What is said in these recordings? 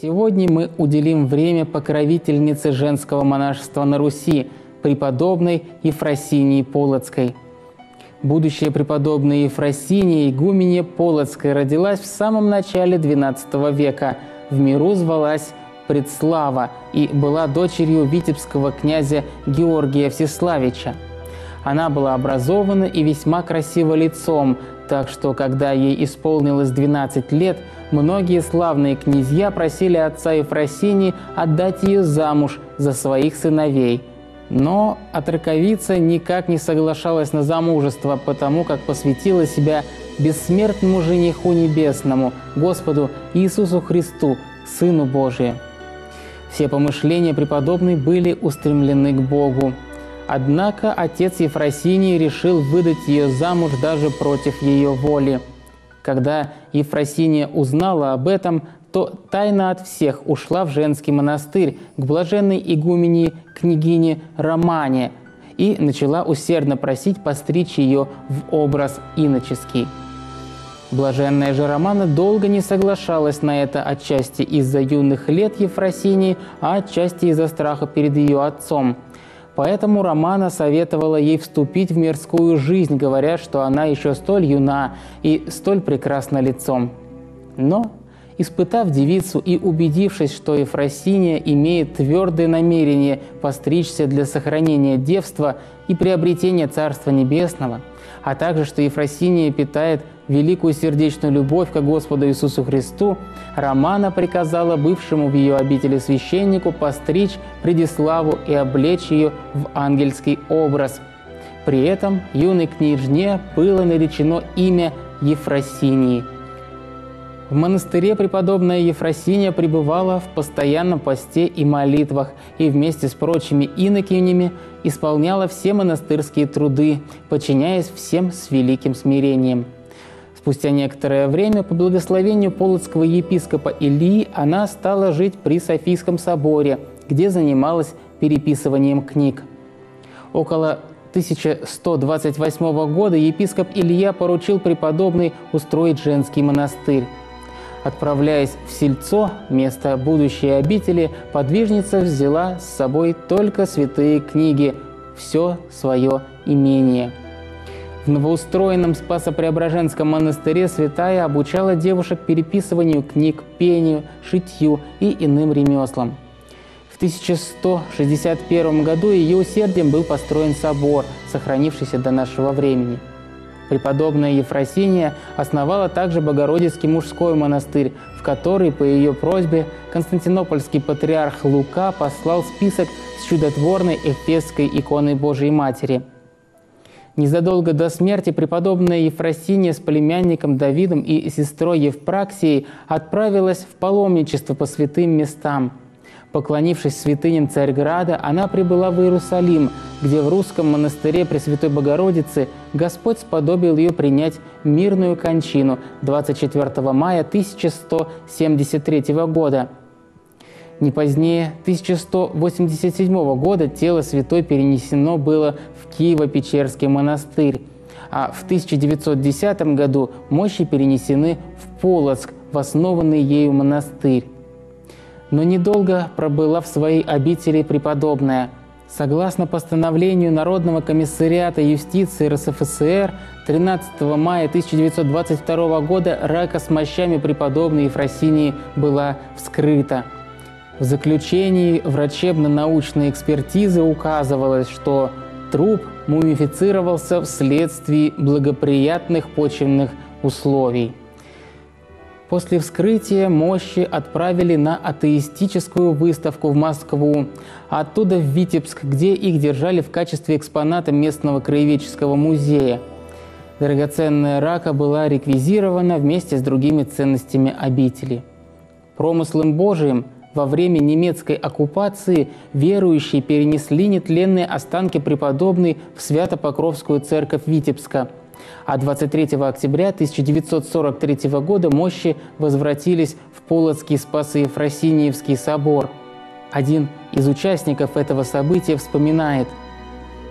Сегодня мы уделим время покровительнице женского монашества на Руси, преподобной Ефросинии Полоцкой. Будущая преподобная Ефросиния, игуменья Полоцкая, родилась в самом начале XII века. В миру звалась Предслава и была дочерью витебского князя Георгия Всеславича. Она была образована и весьма красива лицом, так что, когда ей исполнилось 12 лет, многие славные князья просили отца Ефросини отдать ее замуж за своих сыновей. Но отраковица никак не соглашалась на замужество, потому как посвятила себя бессмертному жениху небесному, Господу Иисусу Христу, Сыну Божию. Все помышления преподобной были устремлены к Богу. Однако отец Ефросинии решил выдать ее замуж даже против ее воли. Когда Ефросиния узнала об этом, то тайно от всех ушла в женский монастырь к блаженной игумене княгине Романе и начала усердно просить постричь ее в образ иноческий. Блаженная же Романа долго не соглашалась на это отчасти из-за юных лет Ефросинии, а отчасти из-за страха перед ее отцом – Поэтому Романа советовала ей вступить в мирскую жизнь, говоря, что она еще столь юна и столь прекрасна лицом. Но, испытав девицу и убедившись, что Ефросиния имеет твердое намерение постричься для сохранения девства и приобретения Царства Небесного, а также, что Ефросиния питает великую сердечную любовь к Господу Иисусу Христу, Романа приказала бывшему в ее обители священнику постричь Предиславу и облечь ее в ангельский образ. При этом юной княжне было наречено имя Ефросинии. В монастыре преподобная Ефросиния пребывала в постоянном посте и молитвах и вместе с прочими инокинями исполняла все монастырские труды, подчиняясь всем с великим смирением – Спустя некоторое время, по благословению полоцкого епископа Илии, она стала жить при Софийском соборе, где занималась переписыванием книг. Около 1128 года епископ Илья поручил преподобной устроить женский монастырь. Отправляясь в Сельцо, место будущей обители, подвижница взяла с собой только святые книги, все свое имение – в новоустроенном Спасо-Преображенском монастыре святая обучала девушек переписыванию книг, пению, шитью и иным ремеслам. В 1161 году ее усердием был построен собор, сохранившийся до нашего времени. Преподобная Ефросиния основала также Богородицкий мужской монастырь, в который по ее просьбе Константинопольский патриарх Лука послал список с чудотворной эфесской иконой Божией Матери – Незадолго до смерти преподобная Ефросиния с племянником Давидом и сестрой Евпраксией отправилась в паломничество по святым местам. Поклонившись святыням Царьграда, она прибыла в Иерусалим, где в русском монастыре Пресвятой Богородицы Господь сподобил ее принять мирную кончину 24 мая 1173 года – не позднее 1187 года тело святой перенесено было в Киево-Печерский монастырь, а в 1910 году мощи перенесены в Полоцк, в основанный ею монастырь. Но недолго пробыла в своей обители преподобная. Согласно постановлению Народного комиссариата юстиции РСФСР 13 мая 1922 года рака с мощами преподобной Ефросинии была вскрыта – в заключении врачебно-научной экспертизы указывалось, что труп мумифицировался вследствие благоприятных почвенных условий. После вскрытия мощи отправили на атеистическую выставку в Москву, оттуда в Витебск, где их держали в качестве экспоната местного краеведческого музея. Драгоценная рака была реквизирована вместе с другими ценностями обители. Промыслом Божиим – во время немецкой оккупации верующие перенесли нетленные останки преподобной в Свято-Покровскую церковь Витебска. А 23 октября 1943 года мощи возвратились в Полоцкий Спасо-Ефросиниевский собор. Один из участников этого события вспоминает –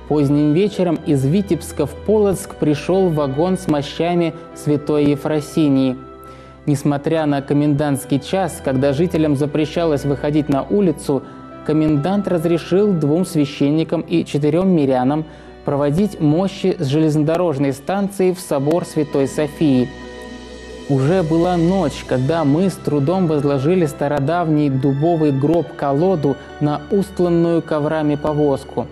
Поздним вечером из Витебска в Полоцк пришел вагон с мощами святой Ефросинии – Несмотря на комендантский час, когда жителям запрещалось выходить на улицу, комендант разрешил двум священникам и четырем мирянам проводить мощи с железнодорожной станции в собор Святой Софии. Уже была ночь, когда мы с трудом возложили стародавний дубовый гроб-колоду на устланную коврами повозку.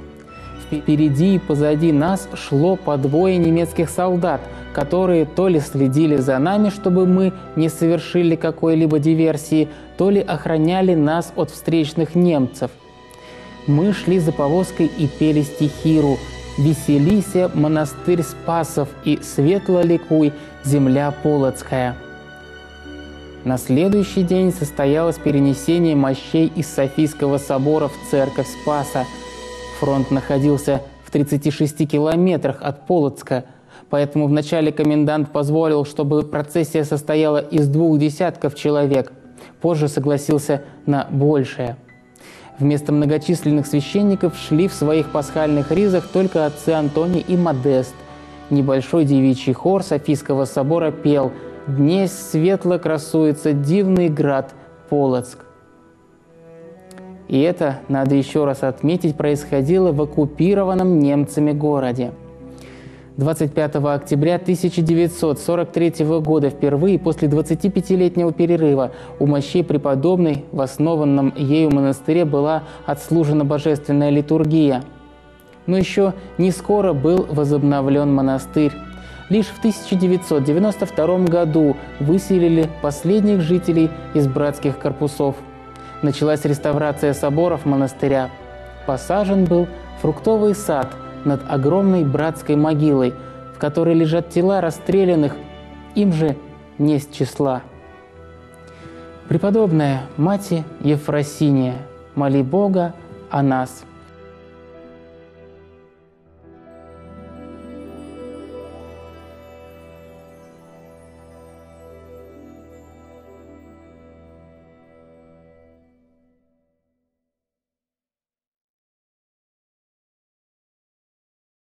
Впереди и позади нас шло по двое немецких солдат, которые то ли следили за нами, чтобы мы не совершили какой-либо диверсии, то ли охраняли нас от встречных немцев. Мы шли за повозкой и пели стихиру «Веселися, монастырь Спасов» и «Светло ликуй, земля Полоцкая». На следующий день состоялось перенесение мощей из Софийского собора в церковь Спаса. Фронт находился в 36 километрах от Полоцка – Поэтому вначале комендант позволил, чтобы процессия состояла из двух десятков человек. Позже согласился на большее. Вместо многочисленных священников шли в своих пасхальных ризах только отцы Антоний и Модест. Небольшой девичий хор Софийского собора пел «Днесь светло красуется дивный град Полоцк». И это, надо еще раз отметить, происходило в оккупированном немцами городе – 25 октября 1943 года впервые после 25-летнего перерыва у мощей преподобной в основанном ею монастыре была отслужена божественная литургия. Но еще не скоро был возобновлен монастырь. Лишь в 1992 году выселили последних жителей из братских корпусов. Началась реставрация соборов монастыря. Посажен был фруктовый сад – над огромной братской могилой, в которой лежат тела расстрелянных, им же не с числа. Преподобная Мати Ефросиния, моли Бога о нас –